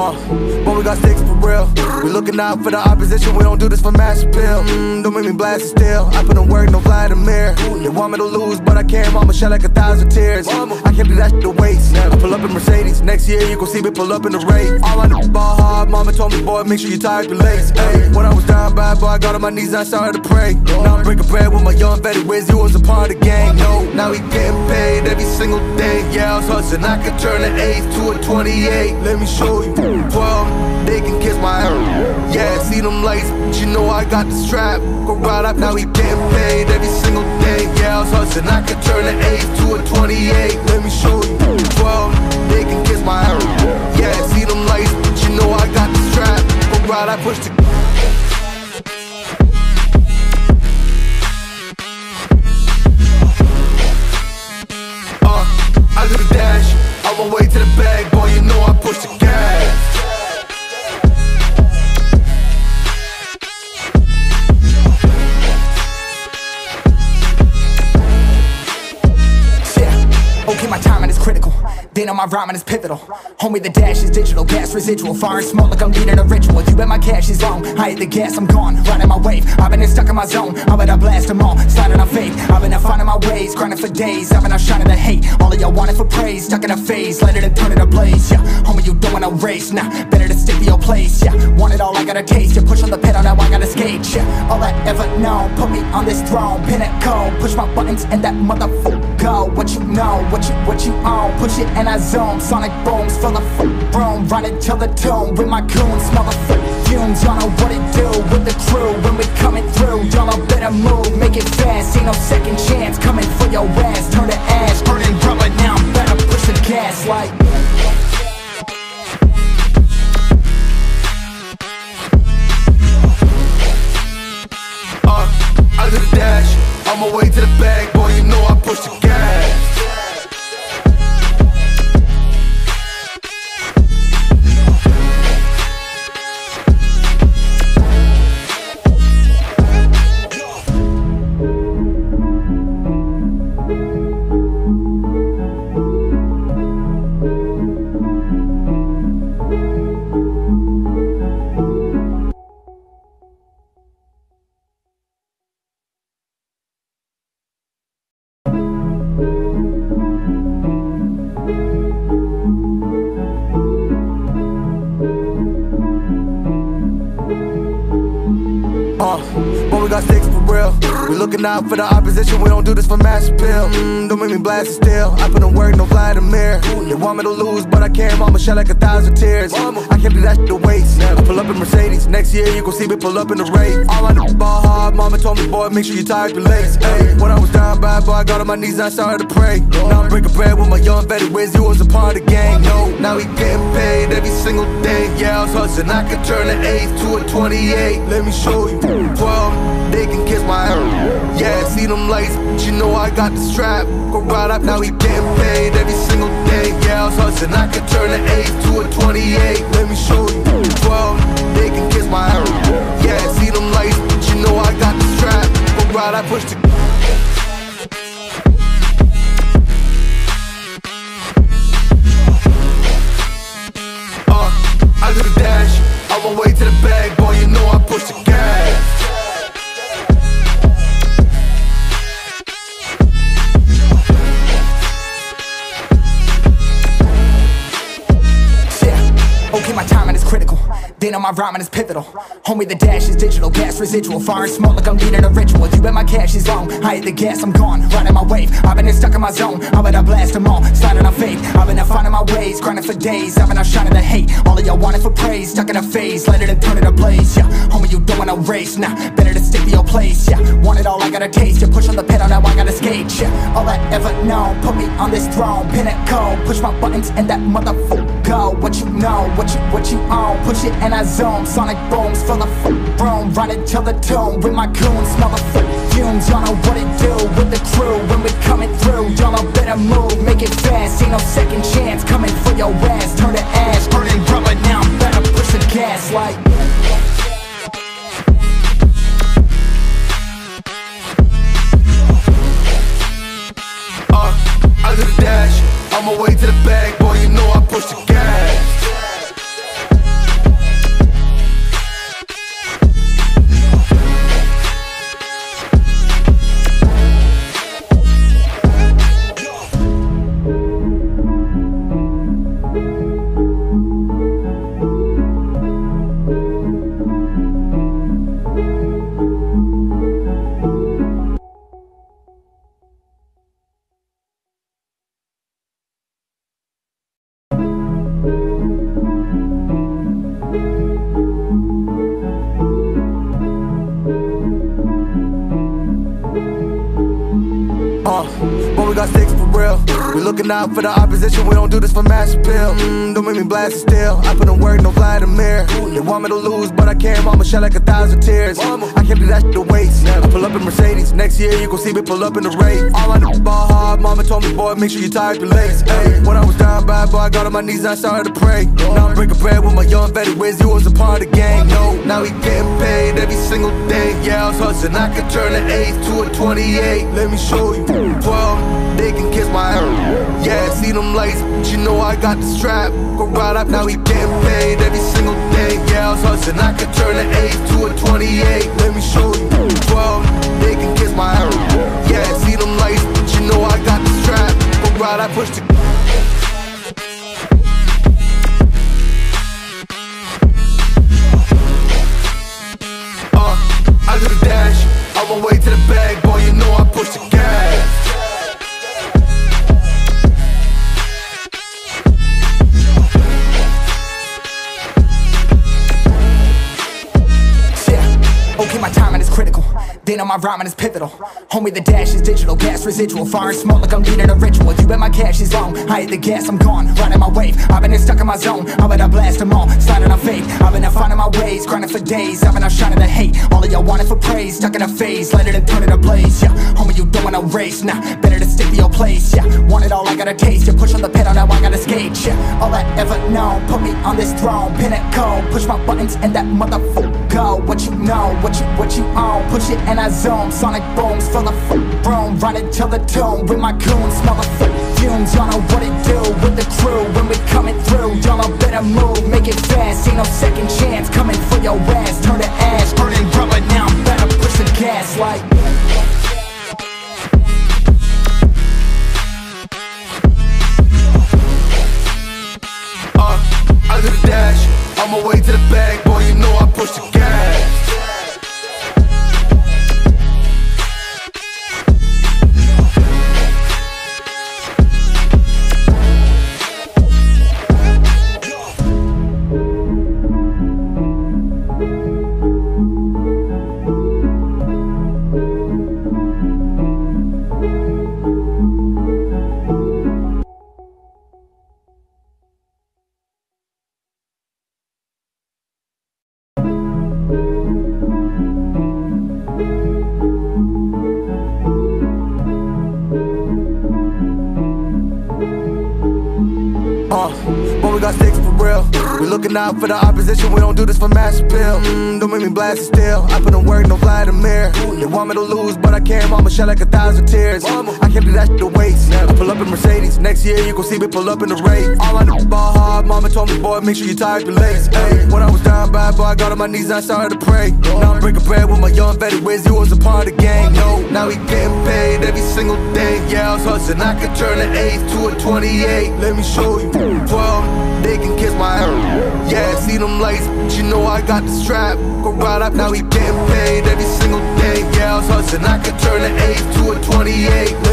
Uh, but we got six real. We looking out for the opposition, we don't do this for mass appeal. Mm, don't make me blast it still. I put in work, no Vladimir. They want me to lose, but I can't. Mama shed like a thousand tears. I can't do that shit to waste. I pull up in Mercedes. Next year, you gon' see me pull up in the race. All I know ball hard. Mama told me, boy, make sure you tie your legs. Hey, when I was down bad, boy, I got on my knees and I started to pray. Now I'm breaking bread with my young Betty Wiz. You was a part of the game. No, now he getting paid every single day. Yeah, I was hustling. I could turn an 8 to a 28. Let me show you. 12, they can kiss my ass. Yeah, see them lights, but you know I got the strap. Go right up, now we getting paid every single day. Yeah, I was hustling. I could turn an 8 to a 28. Let me show you. 12, they can kiss my ass. Yeah, see them lights, but you know I got the strap. Go right, I push the Uh, I do the dash, on my way to the bag, rhyming is pivotal. Homie, the dash is digital, gas residual. Fire and smoke like I'm leading a ritual. You bet my cash is long. I hit the gas, I'm gone. Riding my wave. I've been stuck in my zone. I bet I blast them all. Sliding on faith. I've been out finding my ways. Grinding for days. I've been out shining the hate. All of y'all wanted for praise. Stuck in a phase. Let it and turn it ablaze. Yeah, homie, you don't wanna race. Nah, better to stick to your place. Yeah, want it all, I gotta taste. You push on the pedal, now I gotta skate. Yeah, all I ever know. Put me on this throne. Pinnacle. Push my buttons and that motherfucker go. What you know, what you, what you own. Push it and I zoom. Sonic booms, fill the f- room. Run it till the tomb with my goons. Smell the fumes. Y'all know what it do with the crew when we coming through. Y'all better move, make it fast. Ain't no second chance coming for your ass. Turn to ash, We looking out for the opposition, we don't do this for mass appeal. Mm, don't make me blast it still. I put in work, no Vladimir. They want me to lose, but I can't. Mama shed like a thousand tears. I can't do that shit to waste. I pull up in Mercedes. Next year, you gon' see me pull up in the race. All I know ball hard. Mama told me, boy, make sure you up your legs. Hey, when I was down bad, boy, I got on my knees and I started to pray. Now I'm breaking bread with my young Betty Wiz. You was a part of the gang. No, now every single day. Yeah, I was hustling. I could turn an 8 to a 28. Let me show you. 12, they can kiss my ass. Yeah, see them lights, but you know I got the strap. Go right up, now we getting paid every single day. Yeah, I was hustling. I could turn an 8 to a 28. Let me show you. 12, they can kiss my ass. Yeah, see them lights, but you know I got the strap. Go right, I push the They know my rhyming is pivotal. Homie, the dash is digital, gas residual. Fire and smoke like I'm leading a ritual. You bet my cash is long. I hit the gas, I'm gone. Riding my wave. I've been stuck in my zone. I bet I blast them all. Sliding on faith. I've been my ways. Grinding for days. I've been out shining the hate. All of y'all wanted for praise. Stuck in a phase. Let it and turn it ablaze. Yeah, homie, you don't wanna race. Nah, better to stick to your place. Yeah, want it all, I gotta taste. You push on the pedal, now I gotta skate. Yeah, all I ever known. Put me on this throne. Pinnacle. Push my buttons and that motherfucker go. What you know, what you, what you own. Push it and I zoom. Sonic booms, fill the f- room. Run it till the tomb with my the f- fumes. Y'all know what it do with the crew when we coming through. Y'all know better move, make it fast. Ain't no second chance coming for your ass. Turn to ash, burning rubber. Now I'm better push the gas like. Uh, I do the dash, on my way to the bag, boy, you know I push the gas. We got sticks for real. We looking out for the opposition, we don't do this for mass appeal. Mm, don't make me blast it still. I put in work, no Vladimir. They want me to lose, but I can't. Mama shed like a thousand tears. I can't do that shit to waste. Pull up in Mercedes. Next year, you gon' see me pull up in the race. All I know ball hard. Mama told me, boy, make sure you tie up your legs. Hey, when I was down bad, boy, I got on my knees and I started to pray. Now I'm breaking bread with my young vet. Where's you was a part of the? No, now he getting paid every single day. Yeah, I was hustling. I could turn an 8 to a 28. Let me show you. 12, they them lights, but you know I got the strap. Go right up, now we getting paid every single day. Yeah, I was hustling, I could turn an 8 to a 28. Let me show you. 12, they can kiss my ass. Yeah, see them lights, but you know I got the strap. Go right, I push the okay, my timing is critical. Then on my rhyming is pivotal. Homie, the dash is digital, gas residual. Fire and smoke like I'm leading a ritual. You bet my cash is long. I hit the gas, I'm gone. Riding my wave. I've been stuck in my zone. I bet I blast them all. Sliding on faith. I've been out finding my ways. Grinding for days. I've been out shining the hate. All of y'all wanted for praise. Stuck in a phase. Let it and turn it ablaze. Yeah, homie, you don't wanna race. Nah, better to stick to your place. Yeah, want it all, I gotta taste. You push on the pedal, now I gotta skate. Yeah, all I ever known. Put me on this throne. Pinnacle. Push my buttons and that motherfucker go. What you know, what you, what you own. Push it and I zoom. Sonic booms, fill the room. Run it till the tomb with my goons. Smell the fumes. Y'all know what it do with the crew when we coming through. Y'all better move, make it fast. Ain't no second chance coming for your ass. Turn to ash, burning rubber. Now I'm better push the gas like. Uh, I do the dash, on my way to the bag, boy, you know I push Uh, but we got sticks for real. We looking out for the opposition, we don't do this for mass appeal. Mm, don't make me blast it still. I put in work, no Vladimir. They want me to lose, but I can't. Mama shed like a thousand tears. I can't do that shit to waste. I pull up in Mercedes. Next year, you gon' see me pull up in the race. All I know ball hard. Mama told me, boy, make sure you tie up your legs. Hey, when I was I got on my knees I started to pray. Now I'm breaking bread with my young vet. Where's you was a part of the gang? No, now he getting paid every single day. Yeah, I was hustling. I could turn an 8 to a 28. Let me show you. 12, they can kiss my ass. Yeah, see them lights, but you know I got the strap. Go right up, now he getting paid every single day. Yeah, I was hustling. I could turn an 8 to a 28.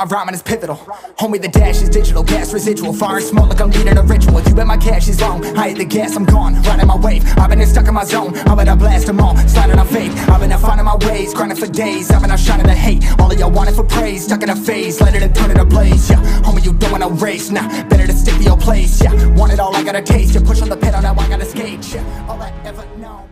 My rhyming is pivotal. Homie, the dash is digital, gas residual. Fire and smoke like I'm leading a ritual. You bet my cash is long. I hit the gas, I'm gone. Riding my wave. I've been stuck in my zone. I bet I blast them all. Sliding on faith. I've been out finding my ways. Grinding for days. I've been out shining the hate. All of y'all wanted for praise. Stuck in a phase. Let it turn it ablaze. Yeah, homie, you don't wanna race. Nah, better to stick to your place. Yeah, want it all, I gotta taste. You push on the pedal, now I gotta skate. Yeah, all I ever know.